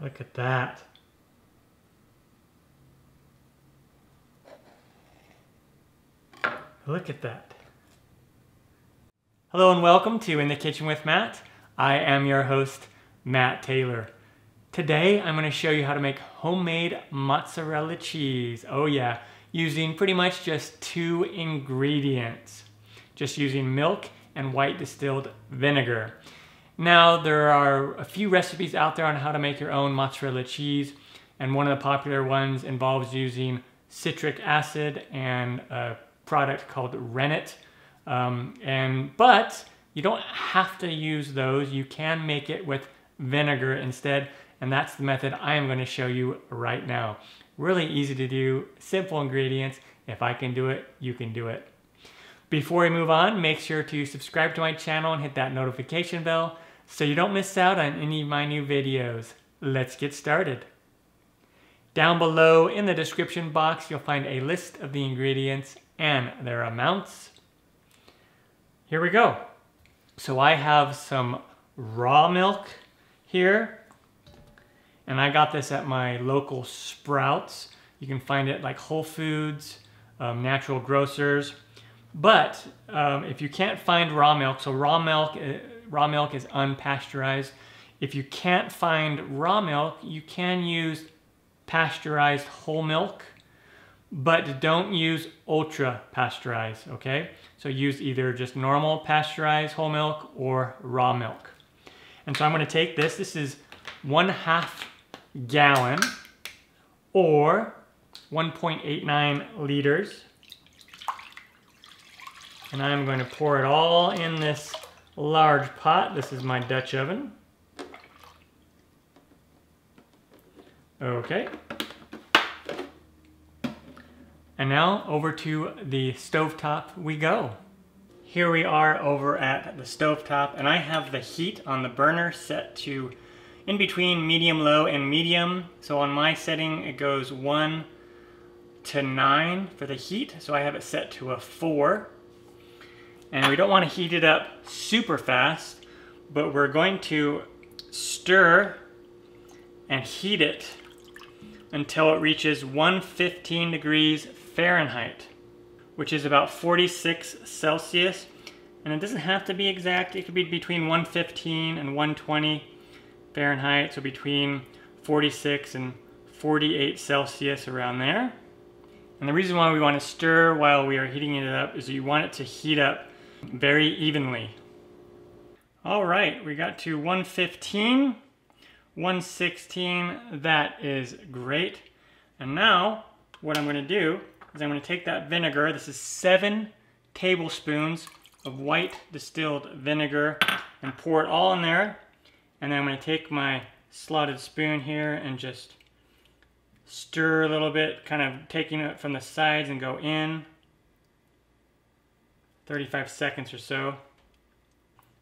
look at that. Look at that. Hello and welcome to In the Kitchen with Matt. I am your host, Matt Taylor. Today I'm going to show you how to make homemade mozzarella cheese. Oh yeah, using pretty much just two ingredients. Just using milk and white distilled vinegar. Now there are a few recipes out there on how to make your own mozzarella cheese and one of the popular ones involves using citric acid and a product called rennet. Um, and But you don't have to use those. You can make it with vinegar instead and that's the method I am going to show you right now. Really easy to do, simple ingredients. If I can do it, you can do it. Before we move on, make sure to subscribe to my channel and hit that notification bell so you don't miss out on any of my new videos. Let's get started. Down below in the description box, you'll find a list of the ingredients and their amounts. Here we go. So I have some raw milk here. And I got this at my local Sprouts. You can find it like Whole Foods, um, natural grocers. But um, if you can't find raw milk, so raw milk, uh, raw milk is unpasteurized. If you can't find raw milk, you can use pasteurized whole milk, but don't use ultra pasteurized, okay? So use either just normal pasteurized whole milk or raw milk. And so I'm gonna take this, this is one half gallon or 1.89 liters. And I'm going to pour it all in this large pot. This is my Dutch oven. Okay. And now over to the stovetop we go. Here we are over at the stovetop and I have the heat on the burner set to in between medium low and medium. So on my setting, it goes one to nine for the heat. So I have it set to a four. And we don't want to heat it up super fast, but we're going to stir and heat it until it reaches 115 degrees Fahrenheit, which is about 46 Celsius. And it doesn't have to be exact. It could be between 115 and 120 Fahrenheit, so between 46 and 48 Celsius around there. And the reason why we want to stir while we are heating it up is you want it to heat up very evenly. All right, we got to 115, 116, that is great. And now what I'm going to do is I'm going to take that vinegar, this is seven tablespoons of white distilled vinegar, and pour it all in there and then I'm going to take my slotted spoon here and just stir a little bit, kind of taking it from the sides and go in. 35 seconds or so.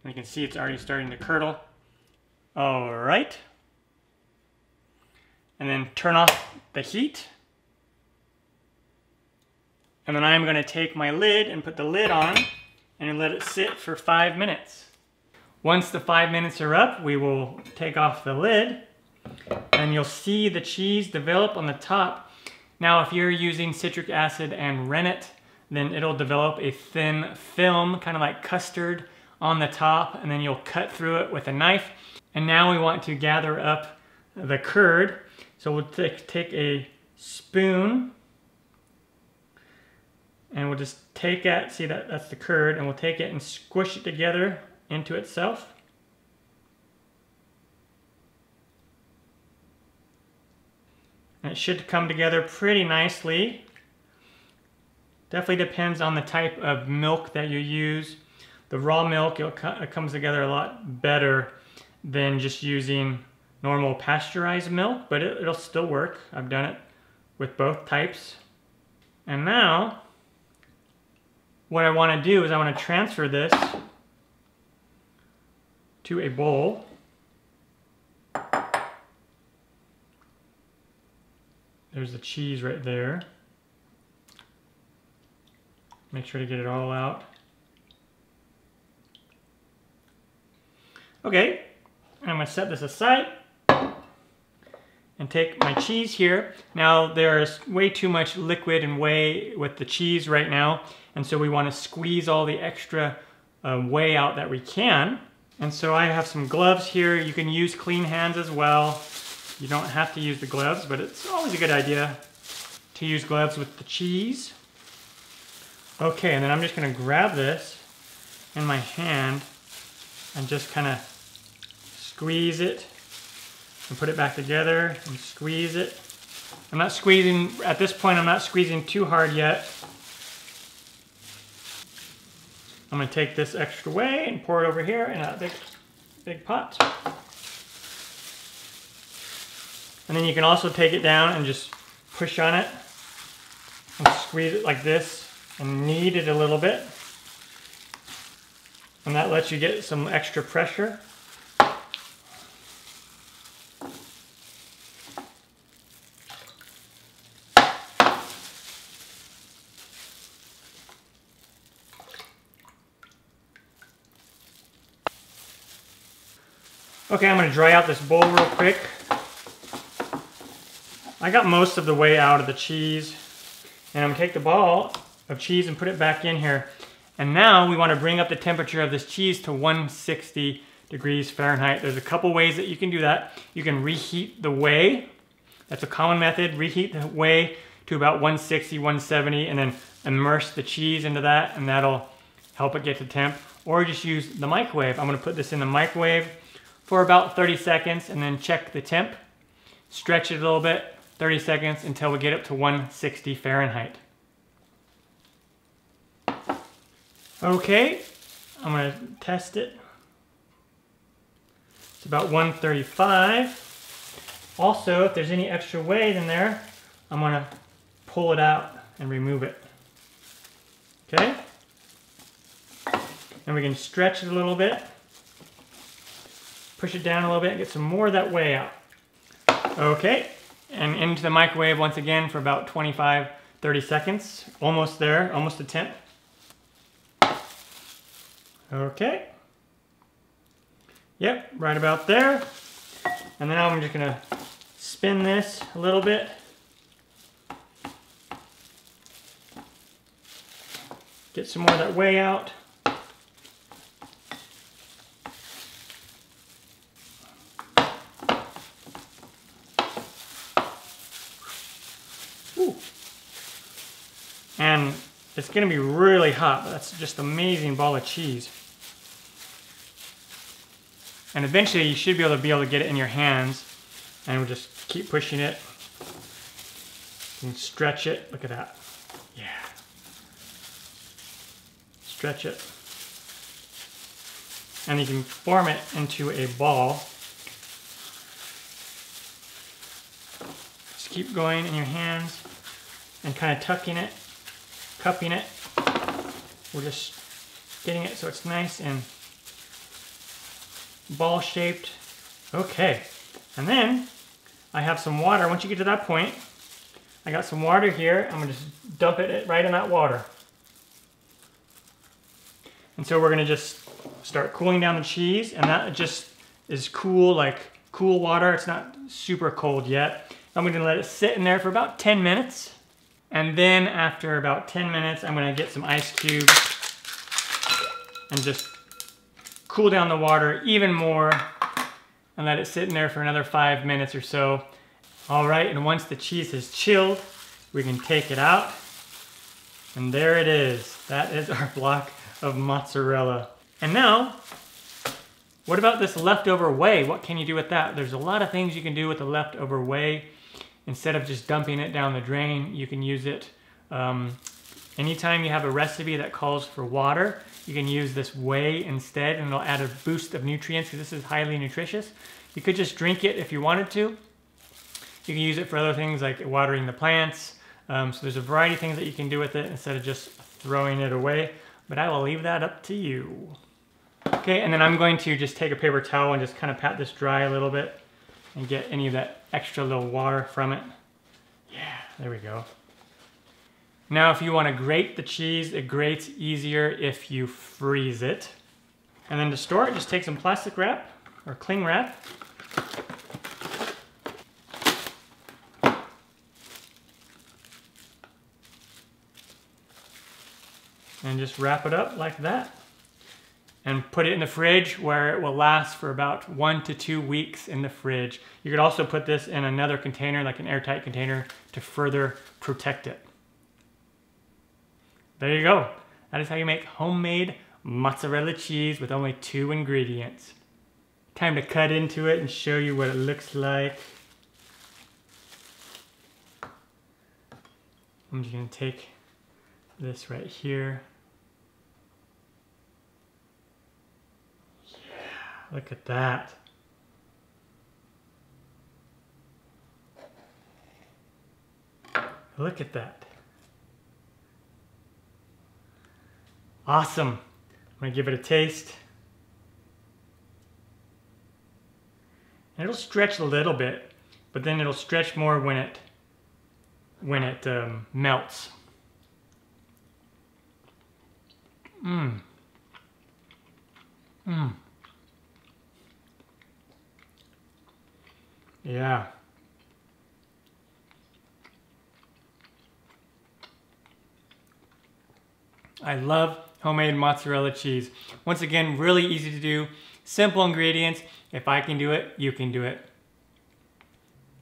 And you can see it's already starting to curdle. All right. And then turn off the heat. And then I'm going to take my lid and put the lid on and let it sit for five minutes. Once the five minutes are up, we will take off the lid and you'll see the cheese develop on the top. Now, if you're using citric acid and rennet, then it'll develop a thin film, kind of like custard on the top, and then you'll cut through it with a knife. And now we want to gather up the curd. So we'll take a spoon and we'll just take that, see that that's the curd, and we'll take it and squish it together into itself. And it should come together pretty nicely. Definitely depends on the type of milk that you use. The raw milk, it comes together a lot better than just using normal pasteurized milk, but it, it'll still work. I've done it with both types. And now, what I want to do is I want to transfer this to a bowl. There's the cheese right there. Make sure to get it all out. Okay, I'm gonna set this aside. and take my cheese here. Now there's way too much liquid and whey with the cheese right now. And so we want to squeeze all the extra uh, whey out that we can. And so I have some gloves here. You can use clean hands as well. You don't have to use the gloves, but it's always a good idea to use gloves with the cheese. Okay, and then I'm just gonna grab this in my hand and just kind of squeeze it and put it back together and squeeze it. I'm not squeezing, at this point I'm not squeezing too hard yet. I'm gonna take this extra whey and pour it over here in a big, big pot. And then you can also take it down and just push on it and squeeze it like this and knead it a little bit. And that lets you get some extra pressure. Okay, I'm gonna dry out this bowl real quick. I got most of the whey out of the cheese. And I'm gonna take the ball of cheese and put it back in here. And now we wanna bring up the temperature of this cheese to 160 degrees Fahrenheit. There's a couple ways that you can do that. You can reheat the whey. That's a common method. Reheat the whey to about 160, 170, and then immerse the cheese into that, and that'll help it get to temp. Or just use the microwave. I'm gonna put this in the microwave for about 30 seconds and then check the temp. Stretch it a little bit, 30 seconds until we get up to 160 Fahrenheit. Okay, I'm gonna test it. It's about 135. Also, if there's any extra weight in there, I'm gonna pull it out and remove it. Okay? And we can stretch it a little bit push it down a little bit, and get some more of that whey out. Okay, and into the microwave once again for about 25, 30 seconds. Almost there, almost a temp. Okay. Yep, right about there. And then I'm just gonna spin this a little bit. Get some more of that whey out. Ooh. And it's gonna be really hot, that's just amazing ball of cheese. And eventually you should be able to be able to get it in your hands and we'll just keep pushing it and stretch it. Look at that. Yeah. Stretch it. And you can form it into a ball. Just keep going in your hands and kind of tucking it cupping it. We're just getting it so it's nice and ball shaped. Okay, and then I have some water. Once you get to that point, I got some water here. I'm gonna just dump it right in that water. And so we're gonna just start cooling down the cheese and that just is cool, like cool water. It's not super cold yet. I'm gonna let it sit in there for about 10 minutes. And then after about 10 minutes, I'm gonna get some ice cubes and just cool down the water even more and let it sit in there for another five minutes or so. All right, and once the cheese has chilled, we can take it out. And there it is. That is our block of mozzarella. And now, what about this leftover whey? What can you do with that? There's a lot of things you can do with the leftover whey instead of just dumping it down the drain, you can use it um, anytime you have a recipe that calls for water, you can use this whey instead and it'll add a boost of nutrients because this is highly nutritious. You could just drink it if you wanted to. You can use it for other things like watering the plants. Um, so there's a variety of things that you can do with it instead of just throwing it away. But I will leave that up to you. Okay, and then I'm going to just take a paper towel and just kind of pat this dry a little bit and get any of that extra little water from it. Yeah, there we go. Now, if you want to grate the cheese, it grates easier if you freeze it. And then to store it, just take some plastic wrap or cling wrap. And just wrap it up like that and put it in the fridge where it will last for about one to two weeks in the fridge. You could also put this in another container, like an airtight container, to further protect it. There you go. That is how you make homemade mozzarella cheese with only two ingredients. Time to cut into it and show you what it looks like. I'm just gonna take this right here. Yeah, look at that. Look at that. Awesome. I'm gonna give it a taste. And it'll stretch a little bit, but then it'll stretch more when it when it um, melts. Mmm. Mmm. Yeah. I love homemade mozzarella cheese. Once again, really easy to do, simple ingredients. If I can do it, you can do it.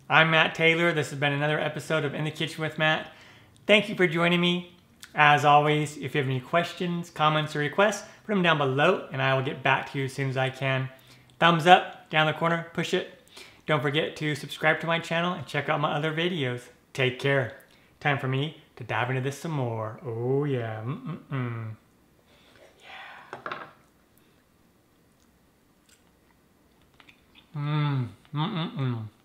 I'm Matt Taylor. This has been another episode of In the Kitchen with Matt. Thank you for joining me. As always, if you have any questions, comments, or requests, put them down below and I will get back to you as soon as I can. Thumbs up down the corner, push it. Don't forget to subscribe to my channel and check out my other videos. Take care. Time for me to dive into this some more. Oh yeah. Mm-mm-mm. Yeah. Mmm. Mm-mm-mm.